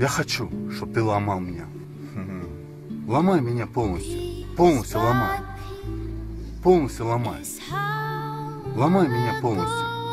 Я хочу, чтобы ты ломал меня. Ломай меня полностью. Полностью ломай. Полностью ломай. Ломай меня полностью.